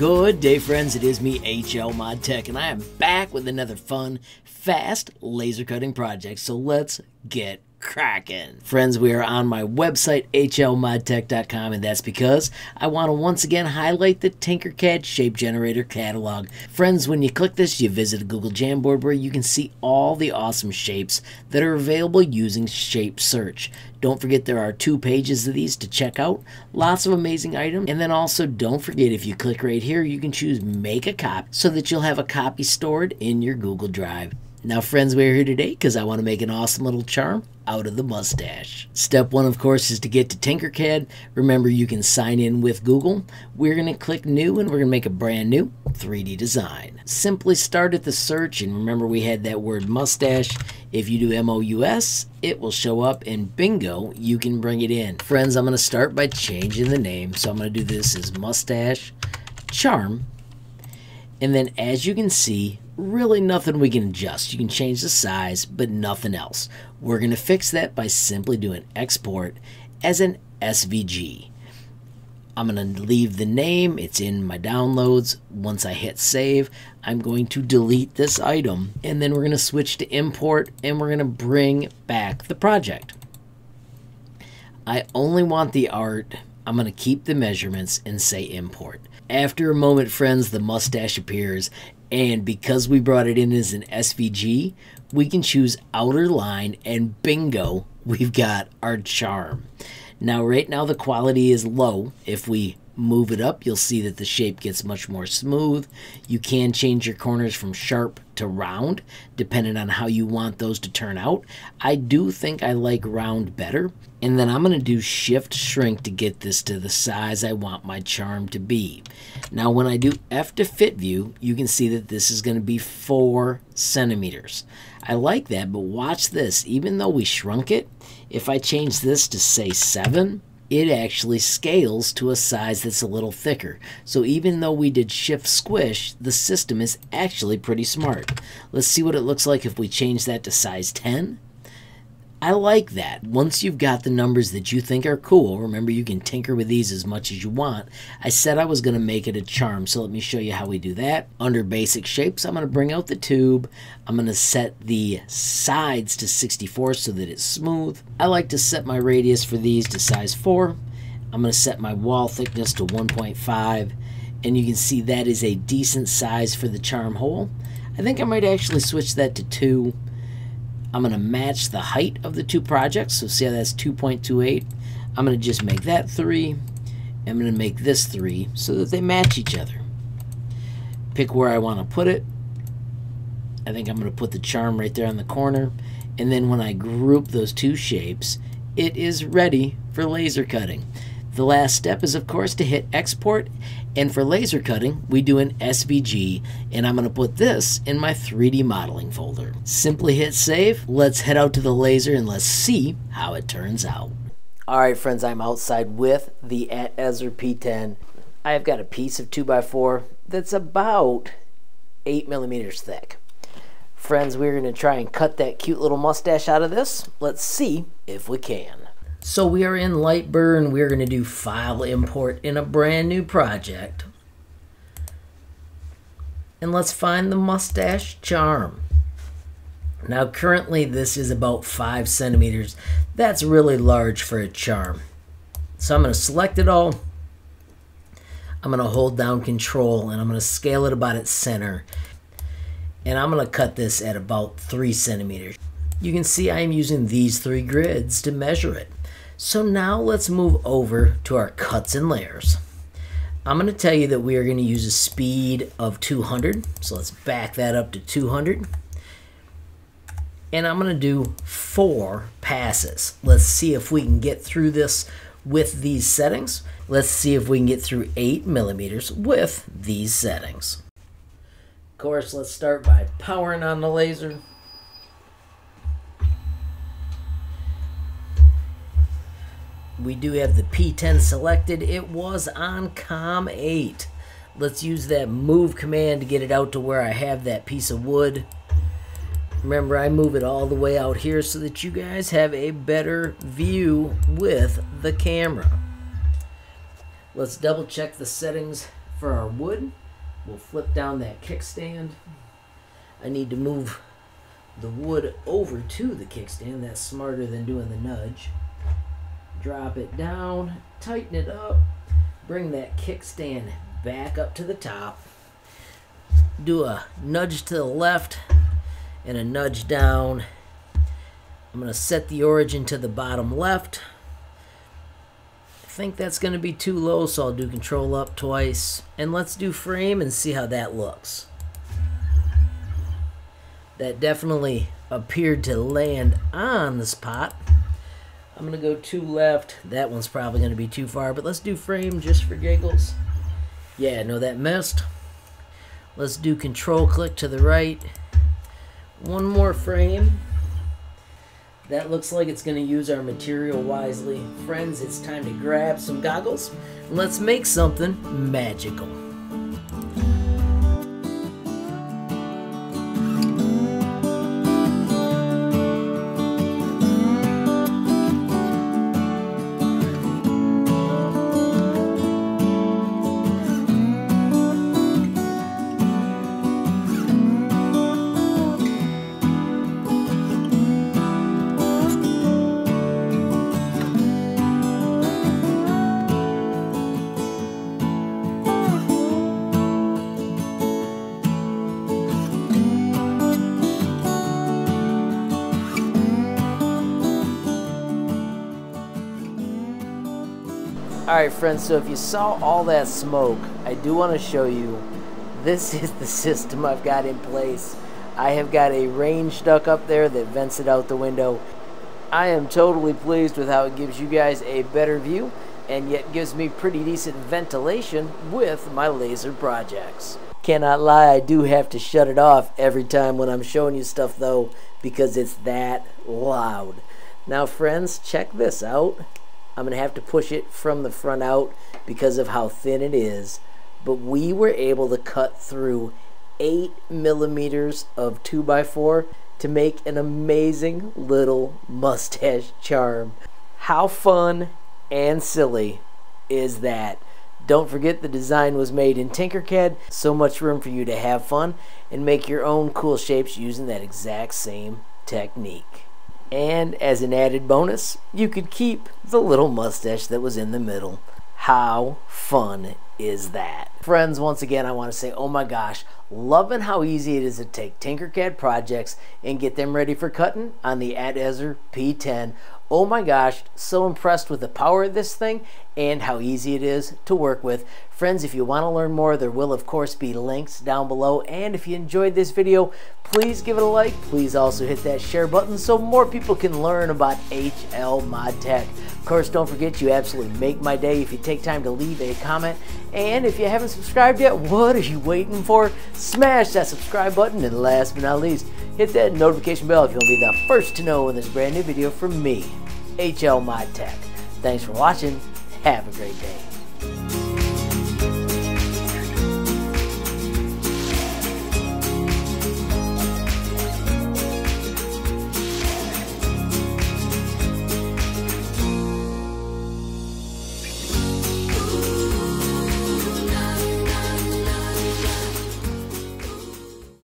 Good day, friends. It is me, HL Mod Tech, and I am back with another fun, fast laser cutting project. So let's get cracking. Friends, we are on my website, hlmodtech.com, and that's because I want to once again highlight the Tinkercad Shape Generator catalog. Friends, when you click this, you visit a Google Jamboard where you can see all the awesome shapes that are available using Shape Search. Don't forget there are two pages of these to check out. Lots of amazing items. And then also don't forget if you click right here, you can choose make a copy so that you'll have a copy stored in your Google Drive. Now, friends, we're here today because I want to make an awesome little charm out of the mustache. Step one, of course, is to get to Tinkercad. Remember, you can sign in with Google. We're going to click New and we're going to make a brand new 3D design. Simply start at the search, and remember, we had that word mustache. If you do MOUS, it will show up, and bingo, you can bring it in. Friends, I'm going to start by changing the name. So I'm going to do this as Mustache Charm. And then, as you can see, really nothing we can adjust. You can change the size, but nothing else. We're going to fix that by simply doing export as an SVG. I'm going to leave the name. It's in my downloads. Once I hit save, I'm going to delete this item. And then we're going to switch to import and we're going to bring back the project. I only want the art. I'm going to keep the measurements and say import. After a moment, friends, the mustache appears and because we brought it in as an SVG, we can choose outer line and bingo, we've got our charm. Now, right now the quality is low. If we move it up, you'll see that the shape gets much more smooth. You can change your corners from sharp to round, depending on how you want those to turn out. I do think I like round better. And then I'm going to do shift shrink to get this to the size I want my charm to be. Now when I do F to fit view, you can see that this is going to be 4 centimeters. I like that, but watch this. Even though we shrunk it, if I change this to say 7, it actually scales to a size that's a little thicker. So even though we did shift squish, the system is actually pretty smart. Let's see what it looks like if we change that to size 10. I like that. Once you've got the numbers that you think are cool, remember you can tinker with these as much as you want. I said I was going to make it a charm, so let me show you how we do that. Under basic shapes, I'm going to bring out the tube. I'm going to set the sides to 64 so that it's smooth. I like to set my radius for these to size 4. I'm going to set my wall thickness to 1.5 and you can see that is a decent size for the charm hole. I think I might actually switch that to 2 I'm going to match the height of the two projects. So see how that's 2.28? I'm going to just make that 3. I'm going to make this 3 so that they match each other. Pick where I want to put it. I think I'm going to put the charm right there on the corner. And then when I group those two shapes, it is ready for laser cutting. The last step is, of course, to hit export. And for laser cutting, we do an SVG, and I'm going to put this in my 3D modeling folder. Simply hit save. Let's head out to the laser and let's see how it turns out. All right, friends, I'm outside with the ATEZR P10. I've got a piece of 2x4 that's about 8 millimeters thick. Friends, we're going to try and cut that cute little mustache out of this. Let's see if we can. So we are in Lightburn. We're going to do file import in a brand new project. And let's find the mustache charm. Now currently this is about 5 centimeters. That's really large for a charm. So I'm going to select it all. I'm going to hold down control and I'm going to scale it about its center. And I'm going to cut this at about 3 centimeters. You can see I'm using these three grids to measure it. So now let's move over to our cuts and layers. I'm going to tell you that we are going to use a speed of 200. So let's back that up to 200. And I'm going to do four passes. Let's see if we can get through this with these settings. Let's see if we can get through 8 millimeters with these settings. Of course, let's start by powering on the laser. We do have the P10 selected. It was on COM 8. Let's use that move command to get it out to where I have that piece of wood. Remember, I move it all the way out here so that you guys have a better view with the camera. Let's double check the settings For our wood, we'll flip down that kickstand. I need to move the wood over to the kickstand. That's smarter than doing the nudge. Drop it down, tighten it up, bring that kickstand back up to the top. Do a nudge to the left and a nudge down. I'm going to set the origin to the bottom left. I think that's going to be too low, so I'll do control up twice. And let's do frame and see how that looks that definitely appeared to land on the spot. I'm going to go two left. That one's probably going to be too far, but let's do frame just for giggles. Yeah, no, that missed. Let's do control click to the right. One more frame. That looks like it's going to use our material wisely. Friends, it's time to grab some goggles. Let's make something magical. Alright friends, so if you saw all that smoke, I do want to show you this is the system I've got in place. I have got a range stuck up there that vents it out the window. I am totally pleased with how it gives you guys a better view and yet gives me pretty decent ventilation with my laser projects. Cannot lie, I do have to shut it off every time when I'm showing you stuff though because it's that loud. Now friends, check this out. I'm going to have to push it from the front out because of how thin it is. But we were able to cut through 8 millimeters of 2x4 to make an amazing little mustache charm. How fun and silly is that? Don't forget the design was made in Tinkercad. So much room for you to have fun and make your own cool shapes using that exact same technique. And as an added bonus, you could keep the little mustache that was in the middle. How fun is that? Friends, once again, I want to say, oh my gosh, loving how easy it is to take Tinkercad projects and get them ready for cutting on the ATEZR P10 oh my gosh, so impressed with the power of this thing and how easy it is to work with. Friends, if you want to learn more, there will of course be links down below. And if you enjoyed this video, please give it a like. Please also hit that share button so more people can learn about HL Mod Tech. Of course, don't forget you absolutely make my day if you take time to leave a comment. And if you haven't subscribed yet, what are you waiting for? Smash that subscribe button. And last but not least, hit that notification bell if you want to be the first to know when there's a brand new video from me. HL Mod Tech. Thanks for watching. Have a great day.